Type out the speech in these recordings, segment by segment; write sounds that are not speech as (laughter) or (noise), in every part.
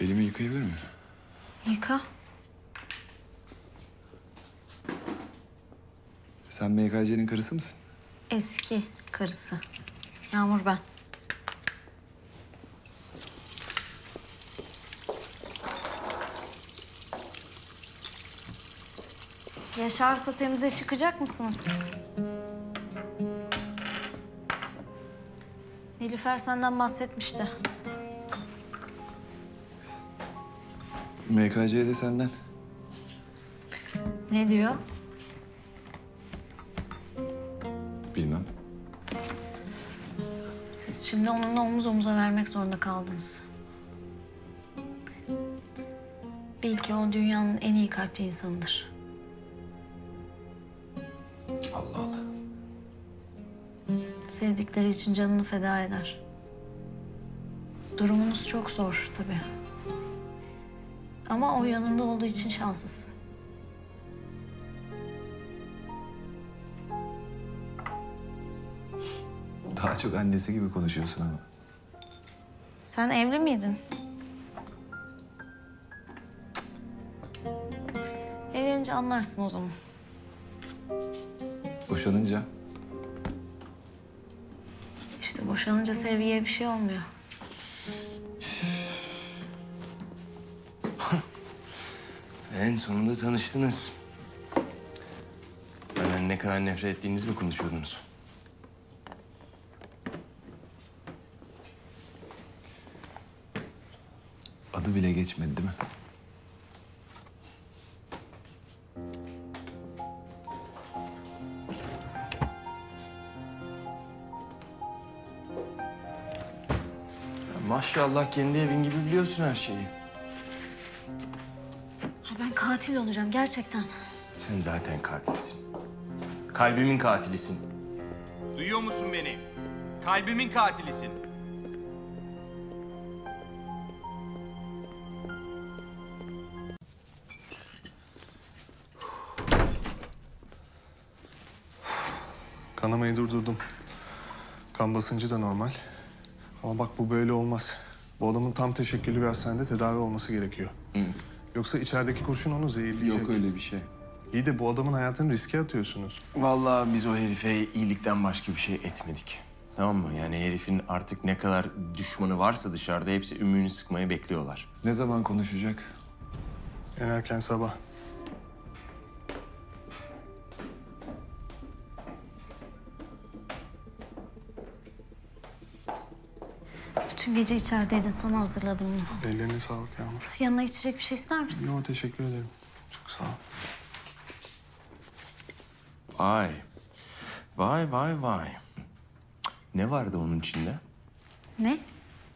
Elimi yıkayabilir miyim? Yıka. Sen MKC'nin karısı mısın? Eski karısı. Yağmur ben. Yaşarsa temize çıkacak mısınız? Nilüfer senden bahsetmişti. MKC de senden. Ne diyor? Bilmem. Siz şimdi onunla omuz omuza vermek zorunda kaldınız. Bil ki o dünyanın en iyi kalpli insanıdır. Allah Allah. Sevdikleri için canını feda eder. Durumunuz çok zor tabii. Ama o yanında olduğu için şanslısın. Daha çok annesi gibi konuşuyorsun ama. Sen evli miydin? Evlenince anlarsın o zaman. Boşanınca İşte boşanınca sevgiye bir şey olmuyor. En sonunda tanıştınız. Benden ne kadar nefret ettiğinizi mi konuşuyordunuz? adı bile geçmedi değil mi? Maşallah kendi evin gibi biliyorsun her şeyi. Katil olacağım gerçekten. Sen zaten katilsin. Kalbimin katilisin. Duyuyor musun beni? Kalbimin katilisin. Kanamayı durdurdum. Kan basıncı da normal. Ama bak bu böyle olmaz. Bu adamın tam teşekküllü bir hastanede tedavi olması gerekiyor. Yoksa içerideki kurşun onu zehirleyecek. Yok öyle bir şey. İyi de bu adamın hayatını riske atıyorsunuz. Vallahi biz o herife iyilikten başka bir şey etmedik. Tamam mı? Yani herifin artık ne kadar düşmanı varsa dışarıda hepsi ümüğünü sıkmayı bekliyorlar. Ne zaman konuşacak? En erken sabah. Bütün gece içerideydin sana hazırladım bunu. Ellerine sağlık Yağmur. Yanına içecek bir şey ister misin? Yo teşekkür ederim. Çok sağ ol. Vay. Vay vay vay. Ne vardı onun içinde? Ne?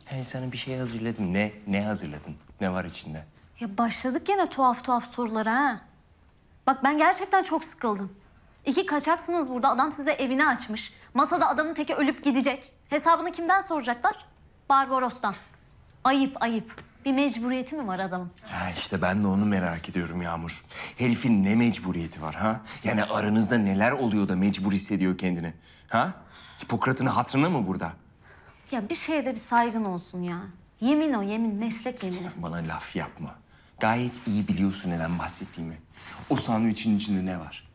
Hey sana bir şey hazırladım. Ne? Ne hazırladın? Ne var içinde? Ya başladık gene tuhaf tuhaf sorulara ha. Bak ben gerçekten çok sıkıldım. İki kaçaksınız burada. Adam size evini açmış. Masada adamın teki ölüp gidecek. Hesabını kimden soracaklar? Barbaros'tan. Ayıp ayıp. Bir mecburiyeti mi var adamın? Ha işte ben de onu merak ediyorum Yağmur. Herifin ne mecburiyeti var ha? Yani aranızda neler oluyor da mecbur hissediyor kendini? Ha? Hipokrat'ın hatırına mı burada? Ya bir şeye de bir saygın olsun ya. Yemin o yemin, meslek yemini. Bana laf yapma. Gayet iyi biliyorsun neden bahsettiğimi. O sandviçin içinde ne var?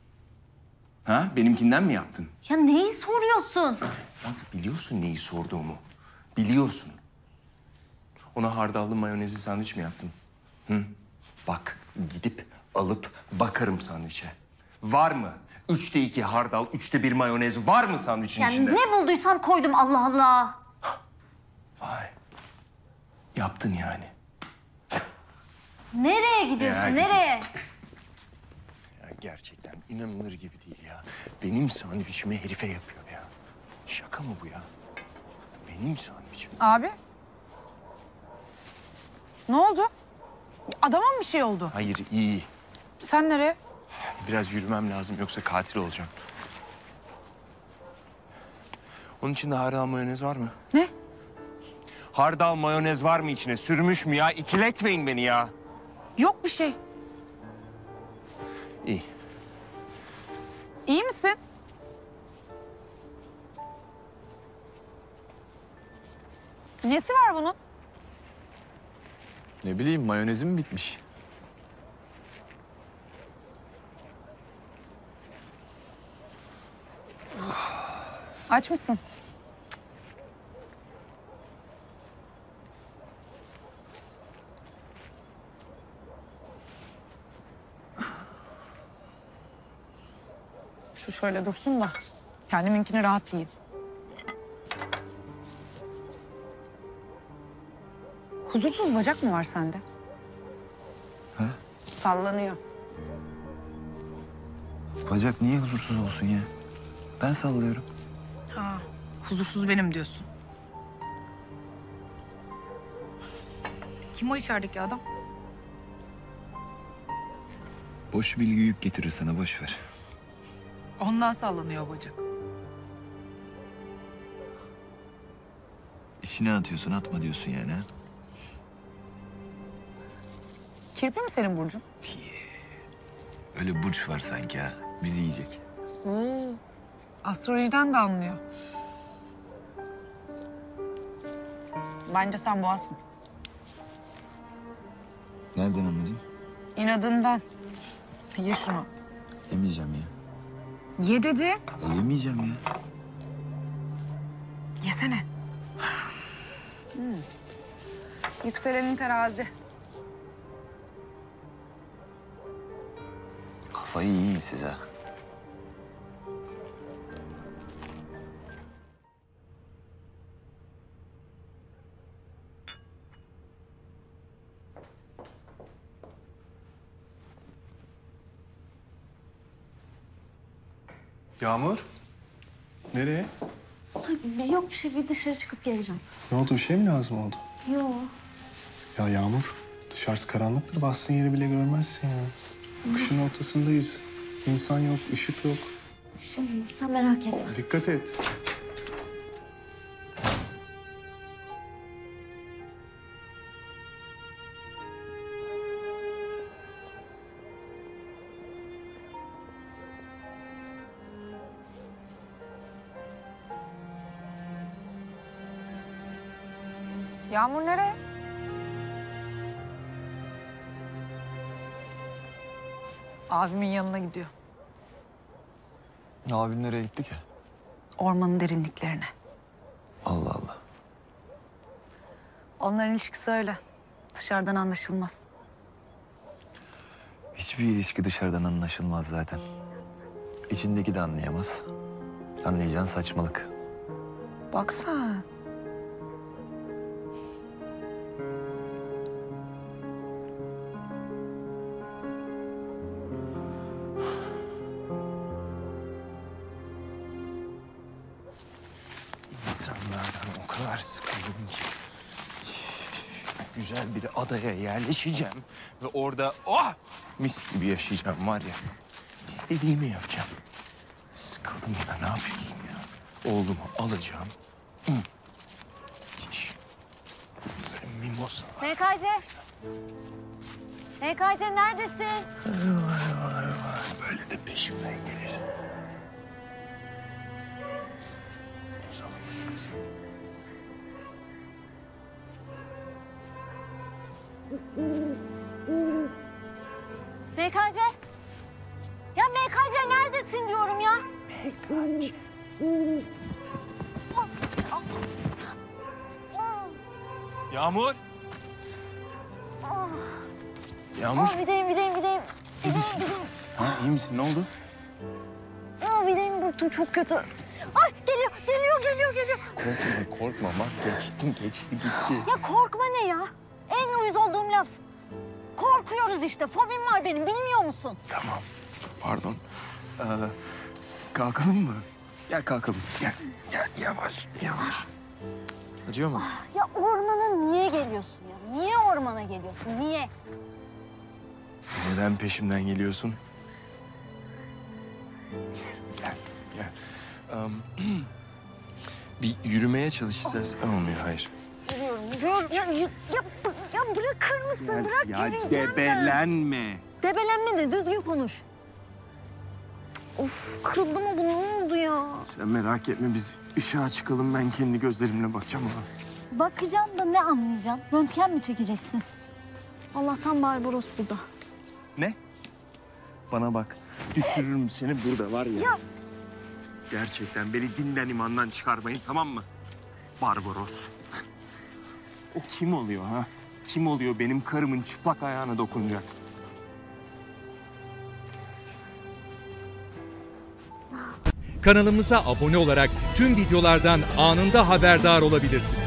Ha? Benimkinden mi yaptın? Ya neyi soruyorsun? Bak biliyorsun neyi sorduğumu. Biliyorsun. Ona hardallı mayonezli sandviç mi yaptın? Hı? Bak gidip alıp bakarım sandviçe. Var mı? Üçte iki hardal, üçte bir mayonez var mı sandviçin Yani içinde? ne bulduysam koydum Allah Allah. Vay. Yaptın yani. Nereye gidiyorsun? Ya, nereye? Ya gerçekten inanılır gibi değil ya. Benim sandviçimi herife yapıyor ya. Şaka mı bu ya? Benim sandviçim. Abi. Ne oldu? Adama mı bir şey oldu? Hayır iyi. Sen nereye? Biraz yürümem lazım yoksa katil olacağım. Onun içinde hardal mayonez var mı? Ne? Hardal mayonez var mı içine? Sürmüş mü ya? İkiletmeyin beni ya. Yok bir şey. İyi. İyi misin? Nesi var bunun? Ne bileyim mayonezim bitmiş. Aç mısın? Şu şöyle dursun da kendiminkini rahat yiyeyim. Huzursuz bacak mı var sende? Ha? Sallanıyor. Bacak niye huzursuz olsun ya? Ben sallıyorum. Ha, huzursuz benim diyorsun. Kim o içerideki adam? Boş bilgi yük getirir sana boş ver. Ondan sallanıyor bacak. İçine atıyorsun atma diyorsun yani ha? Kirpi mi senin Burcun? Öyle burç var sanki ha. Bizi yiyecek. Oo. Astrolojiden de anlıyor. Bence sen boğazsın. Nereden anladın? İnadından. Ye şunu. Yemeyeceğim ya. Ye dedi. E, yemeyeceğim ya. Yesene. Hmm. Yükselenin terazi. Kafayı yiyin siz ha. Yağmur? Nereye? Yok bir şey bir dışarı çıkıp geleceğim. Ne oldu? Bir şey mi lazım oldu? Yok. Ya Yağmur, dışarısı karanlıktır. Bastığın yeri bile görmezsin ya. Kışın ortasındayız. İnsan yok, ışık yok. Şimdi sen merak etme. Dikkat et. Yağmur nereye? Abimin yanına gidiyor. Abin nereye gitti ki? Ormanın derinliklerine. Allah Allah. Onların ilişkisi öyle. Dışarıdan anlaşılmaz. Hiçbir ilişki dışarıdan anlaşılmaz zaten. İçindeki de anlayamaz. Anlayacağın saçmalık. Bak kadar sıkıldım ki. Güzel bir adaya yerleşeceğim ve orada oh mis gibi yaşayacağım var ya. İstediğimi yapacağım. Sıkıldım ya ne yapıyorsun ya? Oğlumu alacağım. Hı. Müthiş. Sen mimosa. MKC. MKC neredesin? Böyle de peşimden gelirsin. Salak kızım. MKC. Ya MKC neredesin diyorum ya. Yağmur. Yağmur. Aa, bir deyim, bir deyim, bir deyim. Bir deyim, bir deyim. Ha, iyi misin? Ne oldu? Aa, bir deyim burktum çok kötü. Ay geliyor, geliyor, geliyor, geliyor. Korkma, korkma. Bak geçti, geçti gitti. Ya korkma ne ya? En uyuz olduğum laf. Korkuyoruz işte. Fobim var benim bilmiyor musun? Tamam. Pardon. Ee, kalkalım mı? Gel kalkalım. Gel, gel yavaş, yavaş. Acıyor mu? Ya ormana niye geliyorsun ya? Niye ormana geliyorsun? Niye? Neden peşimden geliyorsun? gel, gel. Em, (clears throat) bir yürümeye çalış istersen. Olmuyor, hayır. Yürüyorum. Ya, ya, ya, ya bırakır mısın? Bırak yürüyeceğim ben. debelenme. Debelenme de düzgün konuş. Of kırıldı mı bu? Ne oldu ya? Sen merak etme biz ışığa çıkalım ben kendi gözlerimle bakacağım ona. Bakacaksın da ne anlayacaksın? Röntgen mi çekeceksin? Allah'tan Barbaros burada. Ne? Bana bak. Düşürürüm seni burada var ya. Gerçekten beni dinden imandan çıkarmayın tamam mı? Barbaros. O kim oluyor ha? Kim oluyor benim karımın çıplak ayağına dokunacak? Kanalımıza abone olarak tüm videolardan anında haberdar olabilirsiniz.